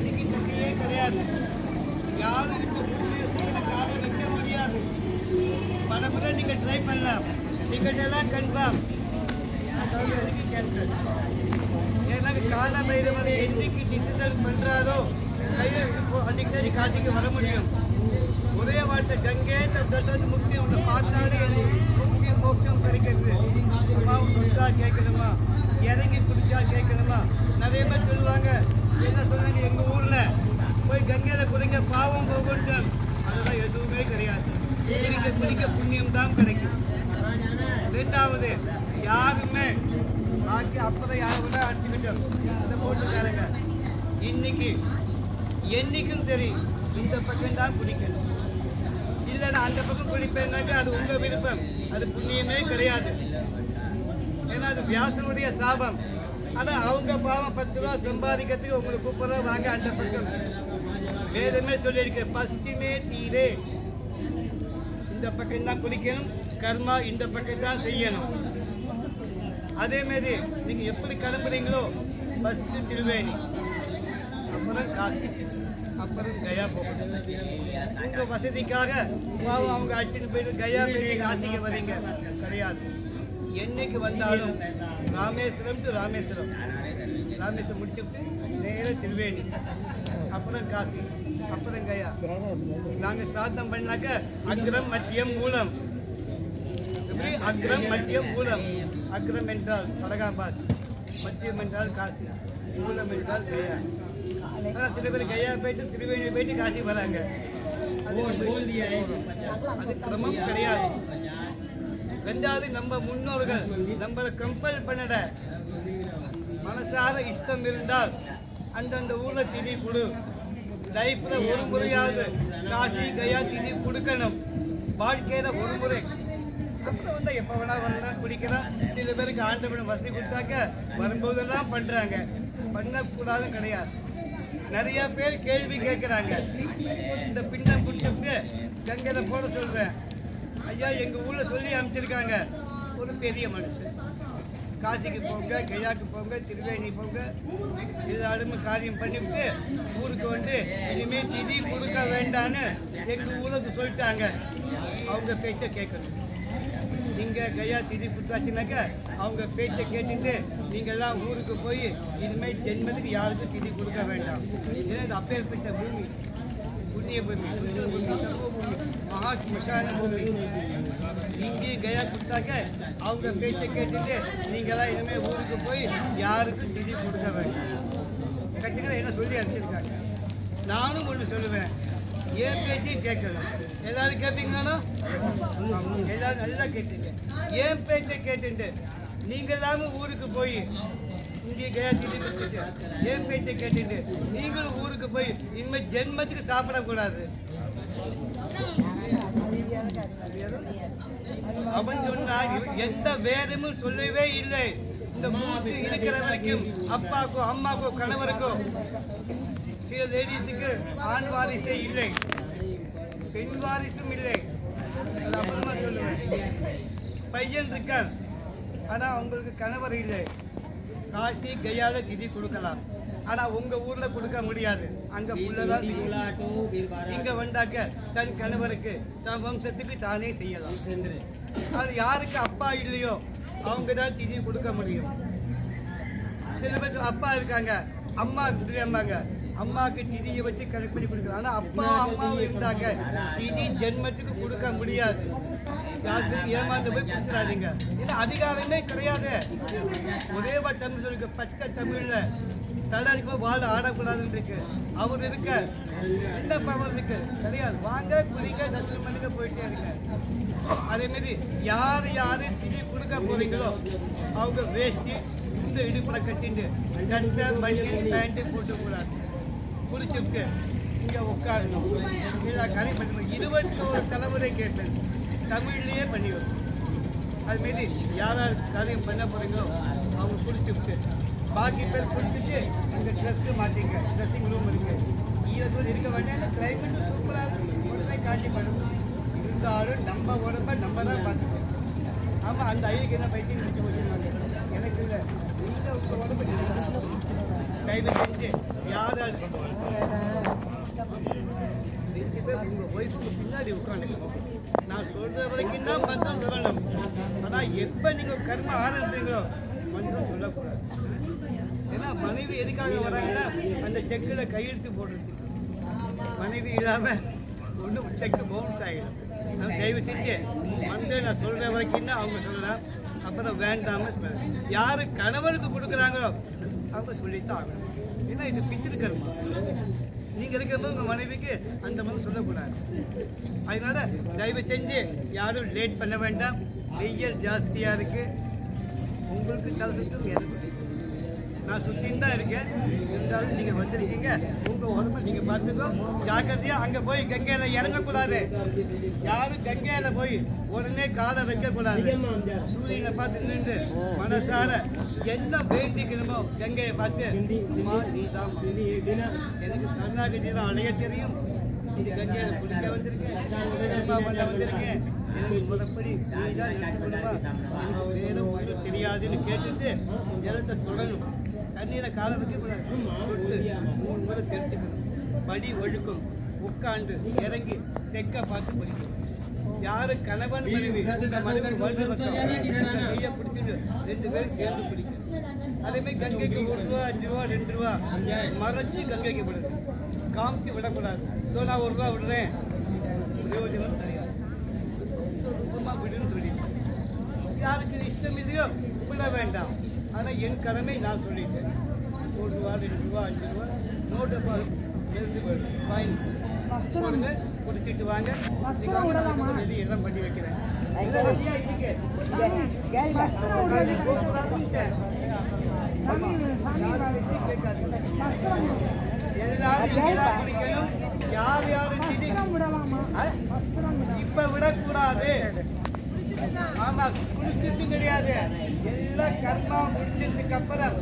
காசிக்கு தண்ணியே கிடையாது யாரும் இந்த மூணு செகண்ட் காலை வைக்க முடியாது பல முறை நீங்க ட்ரை பண்ணலாம் டிக்கெட் எல்லாம் கன்ஃபார்ம் அதுக்கு கேன்சல் ஏன்னா கால பைரவர் என்னைக்கு டிசிஷன் பண்றாரோ கையை இப்போ அன்னைக்கு தான் நீ காசிக்கு வர முடியும் ஒரே வார்த்தை கங்கை தட்டது முக்தி உன்னை பார்த்தாலே எனக்கு முக்தி மோட்சம் கிடைக்கிறது அம்மா கொடுத்தா கேட்கணுமா இறங்கி குடிச்சா கேட்கணுமா நிறைய பேர் சொல்லுவாங்க என்ன சொன்னாங்க எங்க ஊர்ல போய் கங்கையில குடிங்க பாவம் போகும்ட்டு அதெல்லாம் எதுவுமே கிடையாது குடிக்க குடிக்க புண்ணியம் தான் கிடைக்கும் ரெண்டாவது யாருமே பாக்கி அப்புறம் அடிச்சுக்கிட்டோம் இந்த போட்டுக்காரங்க. இன்னைக்கு என்னைக்கும் சரி இந்த பக்கம் தான் குடிக்கணும் இல்லை நான் அந்த பக்கம் குடிப்பேன்னாக்க அது உங்க விருப்பம். அது புண்ணியமே கிடையாது. ஏன்னா அது வியாசனுடைய சாபம். ஆனால் அவங்க பாவம் பத்து ரூபா சம்பாதிக்கிறதுக்கு உங்களுக்கு கூப்பிட்றா வாங்க அந்த பக்கம். வேதமே சொல்லியிருக்கு பஸ்டிமே தீரே. இந்த பக்கம் தான் குடிக்கணும் கர்மா இந்த பக்கம் தான் செய்யணும். அதே மாதிரி நீங்க எப்படி கிளம்புறீங்களோ ஃபர்ஸ்ட் திருவேணி அப்புறம் காசி அப்புறம் கயா போகணும். உங்க வசதிக்காக பாவம் அவங்க அழைச்சிட்டு போயிட்டு கயா போய் காசிக்கு வரீங்க. கிடையாது. என்னைக்கு வந்தாலும் ராமேஸ்வரம் டு ராமேஸ்வரம். ராமேஸ்வரம் முடிச்சுட்டு நேராக திருவேணி அப்புறம் காசி அப்புறம் கயா. நாங்க சாதம் பண்ணாக்க அக்ரம் மத்தியம் மூலம். எப்படி? அக்ரம் மத்தியம் மூலம். அக்ரம் என்றால் அலகாபாத் மத்தியம் என்றால் காசி மூலம் என்றால் கயா. ஆனா சில பேர் கயா போயிட்டு திருவேணி போயிட்டு காசி வராங்க அது அது சிரமம் கிடையாது. ரெண்டாவது நம்ம முன்னோர்கள் நம்மளை கம்பல் பண்ணட மனசார இஷ்டம் இருந்தால் அந்தந்த ஊர்ல திதி கொடு. லைஃப்ல ஒரு முறையாவது காசி கயா திதி கொடுக்கணும். வாழ்க்கையில ஒரு முறை அப்புறம் வந்து எப்ப வேணா வரலாம் குடிக்கலாம். சில பேருக்கு ஆண்டவன் வசதி கொடுத்தாக்க வரும்போதெல்லாம் பண்றாங்க. பண்ணக்கூடாதும் கிடையாது. நிறைய பேர் கேள்வி கேட்குறாங்க இந்த பின்னம் குடிச்சுட்டு கங்கையில போட சொல்றேன். ஐயா எங்க ஊர்ல சொல்லி அனுப்பிச்சிருக்காங்க. ஒரு பெரிய மனுஷன். காசிக்கு போங்க கையாக்கு போங்க திருவேணி போங்க. ஏதாடும் காரியம் பண்ணிவிட்டு ஊருக்கு வந்து இனிமேல் திதி கொடுக்க வேண்டான்னு எங்கள் ஊருக்கு சொல்லிட்டாங்க. அவங்க பேச்சை கேட்கணும். நீங்கள் கையா திதி கொடுத்தாச்சுனாக்க அவங்க பேச்சை கேட்டுட்டு நீங்கள்லாம் ஊருக்கு போய் இனிமேல் ஜென்மத்துக்கு யாருக்கும் திதி கொடுக்க வேண்டாம். ஏன்னா இது அப்பேற்பட்ட பூமி. புண்ணிய பூமி. பூமி மகா ஸ்மசான பூமி. இங்கே கயா கொடுத்தாக்க அவங்க பேச்சை கேட்டுட்டு நீங்களாம் இனிமேல் ஊருக்கு போய் யாருக்கும் திதி கொடுக்க வேண்டாம். கட்டுகளை என்ன சொல்லி அனுப்பிச்சிருக்காங்க? நானும் ஒன்று சொல்லுவேன். ஏன் பேச்சையும் கேட்கணும். எல்லாரும் கேட்பீங்களானோ எல்லாரும் நல்லா கேட்டீங்க. ஏன் பேச்சை கேட்டுட்டு நீங்க இல்லாம ஊருக்கு போய் இங்கே கயா திதி ஏன் பேச்சை கேட்டுட்டு நீங்களும் ஊருக்கு போய் இனிமேல் ஜென்மத்துக்கு சாப்பிடக்கூடாது அவன் சொன்னான் இவன் எந்த வேதமும் சொல்லவே இல்லை. இந்த மூச்சு இருக்கிற வரைக்கும் அப்பாக்கோ அம்மாக்கோ கணவருக்கோ சில லேடிஸுக்கு ஆண் வாரிசே இல்லை. பெண் வாரிசும் இல்லை. அப்புறமா சொல்லுவேன். பையன் இருக்கார் ஆனால் அவங்களுக்கு கணவர் இல்லை. காசி கையால் திதி கொடுக்கலாம். ஆனால் உங்கள் ஊரில் கொடுக்க முடியாது. அங்கே புள்ளதான் இங்கே வந்தாக்க தன் கணவருக்கு தன் வம்சத்துக்கு தானே செய்யலாம். அது யாருக்கு அப்பா இல்லையோ அவங்க தான் திதி கொடுக்க முடியும். சில பேர் அப்பா இருக்காங்க அம்மா இருக்காங்க அம்மாவுக்கு திதியை வச்சு கரெக்ட் பண்ணி கொடுக்குறாங்க. ஆனால் அப்பா அம்மாவும் இருந்தாங்க. திதி ஜென்மத்துக்கு கொடுக்க முடியாது. யாருக்கு ஏமாந்து போய் பேசுறாதீங்க. இது அதிகாரமே கிடையாது. ஒரே தமிழ் சொல்லுங்க. பச்சை தமிழ்ல தலை அடிக்கும் வாழ ஆடக்கூடாதுன்னு இருக்கு அவர் இருக்க. என்ன பவர் இருக்கு. கிடையாது. வாங்க குளிக்க தரிசனம் பண்ணிக்க போயிட்டே இருங்க. அதே மாதிரி யார் யாரு திதி கொடுக்க போறீங்களோ அவங்க வேஷ்டி இந்த இடுப்பட கட்டிட்டு சட்டை மல்லி பேண்ட்டு போட்டு கூடாது குடிச்சிட்டு இங்கே உட்காரணும் இதை கரை பண்ணணும் இருபத்தோரு தலைமுறை கேட்டது. தமிழ்லேயே பண்ணி வரும் அதுமாரி யார் யார் காரியம் பண்ண போகிறீங்களோ அவங்க குடிச்சுட்டு பாக்கி பேர் குடிச்சிட்டு அங்கே ட்ரெஸ்ஸு மாட்டிங்க ட்ரெஸ்ஸிங் ரூம் இருக்குது ஈரத்தோடு இருக்க வேண்டாம். கிளைமேட் சூப்பராக இருக்கும் உடனே காட்சி பண்ணணும் இருந்தாலும் நம்ம உடம்ப நம்ம தான் பார்த்துக்கணும். ஆமாம் அந்த ஐயக்கு என்ன பைத்தியம் முடிச்சு வச்சுருவாங்க எனக்கு இல்லை. இந்த உடம்பு நீங்க தான். தயவு செஞ்சு யார் யாருக்கு ஒய்ஃபுக்கு பின்னாடி உட்காந்துக்கணும் நான் சொல்ற வரைக்கும் தான் மந்திரம் சொல்லணும். ஆனா எப்ப நீங்க கர்ம ஆரம்பிச்சீங்களோ மந்திரம் சொல்லக்கூடாது. ஏன்னா மனைவி எதுக்காக வராங்கன்னா அந்த செக்கில் கையெழுத்து போடுறதுக்கு. மனைவி இல்லாமல் ஒன்றும் செக்கு பவுன்ஸ் ஆகிடும் நான் தயவு செஞ்சு வந்து நான் சொல்கிற வரைக்கும் தான் அவங்க சொல்லலாம். அப்புறம் வேண்டாம சொல்லலாம். யாரு கணவனுக்கு கொடுக்குறாங்களோ அவங்க சொல்லித்தான் ஆகணும். ஏன்னா இது பித்திருக்கர்மா. கர்மா நீங்க இருக்கிறப்ப உங்க மனைவிக்கு அந்த மாதிரி சொல்லக்கூடாது. அதனால தயவு செஞ்சு யாரும் லேட் பண்ண வேண்டாம். வெயில் ஜாஸ்தியா இருக்கு. உங்களுக்கு தலை சுற்றும் எனக்கு நான் சுத்தின்னு தான் இருக்கேன். இருந்தாலும் நீங்கள் வந்துருக்கீங்க. உங்கள் உடம்ப நீங்கள் பார்த்துக்கோ. ஜாக்கிரதையாக அங்கே போய் கங்கையில் இறங்கக்கூடாது. யாரும் கங்கையில் போய் உடனே காலை வைக்கக்கூடாது. சூரியனை பார்த்து நின்று மனசார என்ன வேண்டிக்கணுமோ கங்கையை பார்த்து. அம்மா, நீதான் எனக்கு சரணாகதி தான் அடைய தெரியும். ஒன்றும் தெரியாதுன்னு கேட்டுட்டு ஜலத்தை தொடணும். தண்ணீரை கால வைக்க தெரிஞ்சுக்கணும் படி ஒழுக்கம். உட்காண்டு இறங்கி தெக்க பார்த்து படிக்கணும் யாரு கணவன் மனைவி கையை பிடிச்சிட்டு ரெண்டு பேரும் சேர்ந்து பிடிக்கணும் அதே மாதிரி கங்கைக்கு ஒரு ரூபா அஞ்சு ரூபா ரெண்டு ரூபா மறைச்சு கங்கைக்கு விடுது காமிச்சு விடக்கூடாது. இதோ நான் ஒரு ரூபா விடுறேன். பிரயோஜனம் சுத்தமாக விடுன்னு சொல்லி யாருக்கு இஷ்டம் இல்லையோ விட வேண்டாம். ஆனால் என் கடமை நான் சொல்லிட்டேன். ஒரு ரூபா ரெண்டு ரூபா அஞ்சு ரூபா நோட்டை எழுந்து போயிடும் ஃபைன் போடுங்க குடிச்சிட்டு வாங்க. ரெடி எல்லாம் பண்ணி வைக்கிறேன். யார் ஆ? இப்ப விடக்கூடாது. ஆமா குடிச்சிட்டு கிடையாது. எல்லாம் கர்மா முடிஞ்சதுக்கு அப்புறம்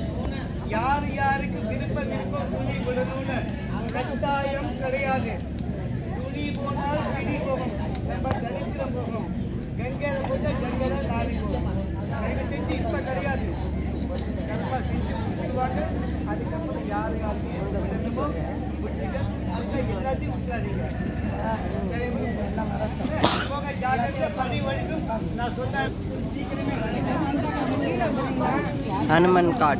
யார் யாருக்கு விருப்ப விருப்பம் துணி விடணும்னு கட்டாயம் கிடையாது. துணி போனால் பிடி போகும். நம்ம हनुमान काट